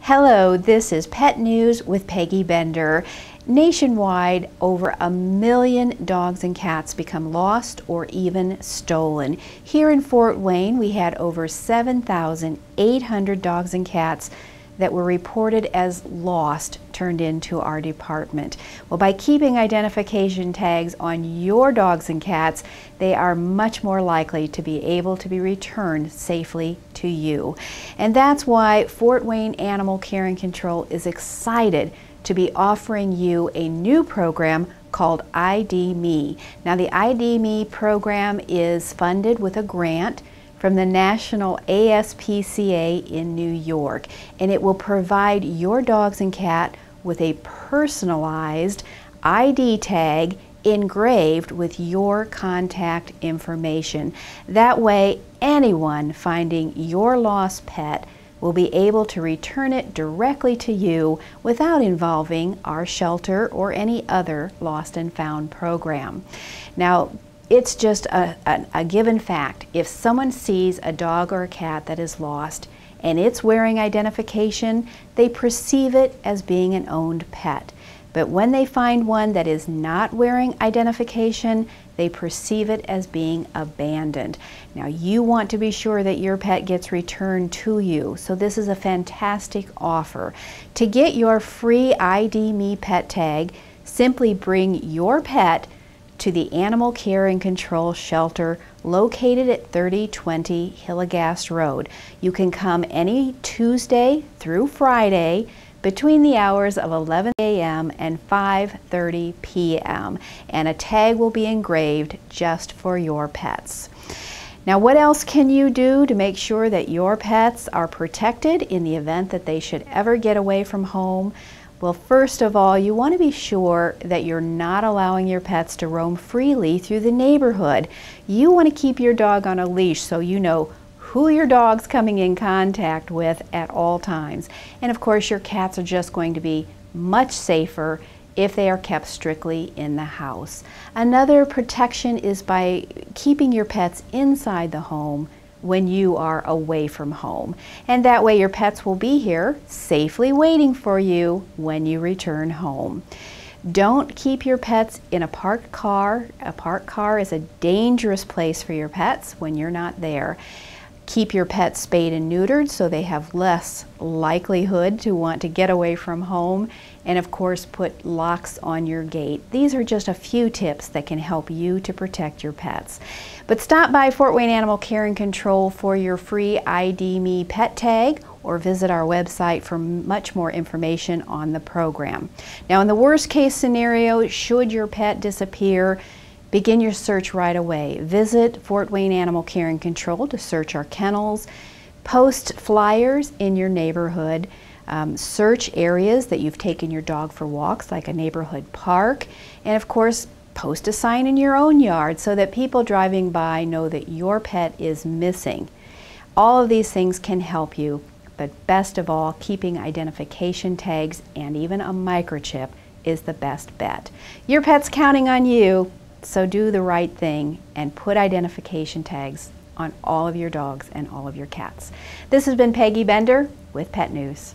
Hello, this is Pet News with Peggy Bender. Nationwide, over a million dogs and cats become lost or even stolen. Here in Fort Wayne, we had over 7,800 dogs and cats that were reported as lost turned into our department. Well, by keeping identification tags on your dogs and cats, they are much more likely to be able to be returned safely to you. And that's why Fort Wayne Animal Care and Control is excited to be offering you a new program called ID Me. Now the ID Me program is funded with a grant from the National ASPCA in New York, and it will provide your dogs and cat with a personalized ID tag engraved with your contact information. That way, anyone finding your lost pet will be able to return it directly to you without involving our shelter or any other lost and found program. Now, it's just a, a, a, given fact. If someone sees a dog or a cat that is lost and it's wearing identification, they perceive it as being an owned pet. But when they find one that is not wearing identification, they perceive it as being abandoned. Now you want to be sure that your pet gets returned to you. So this is a fantastic offer. To get your free ID Me pet tag, simply bring your pet to the Animal Care and Control Shelter located at 3020 Hillegas Road. You can come any Tuesday through Friday between the hours of 11 a.m. and 5.30 p.m. and a tag will be engraved just for your pets. Now what else can you do to make sure that your pets are protected in the event that they should ever get away from home? Well, first of all, you want to be sure that you're not allowing your pets to roam freely through the neighborhood. You want to keep your dog on a leash so you know who your dog's coming in contact with at all times. And of course, your cats are just going to be much safer if they are kept strictly in the house. Another protection is by keeping your pets inside the home when you are away from home. And that way your pets will be here safely waiting for you when you return home. Don't keep your pets in a parked car. A parked car is a dangerous place for your pets when you're not there. Keep your pets spayed and neutered so they have less likelihood to want to get away from home. And of course, put locks on your gate. These are just a few tips that can help you to protect your pets. But stop by Fort Wayne Animal Care and Control for your free ID Me pet tag or visit our website for much more information on the program. Now, in the worst case scenario, should your pet disappear, Begin your search right away. Visit Fort Wayne Animal Care and Control to search our kennels. Post flyers in your neighborhood. Um, search areas that you've taken your dog for walks, like a neighborhood park. And of course, post a sign in your own yard so that people driving by know that your pet is missing. All of these things can help you, but best of all, keeping identification tags and even a microchip is the best bet. Your pet's counting on you. So do the right thing and put identification tags on all of your dogs and all of your cats. This has been Peggy Bender with Pet News.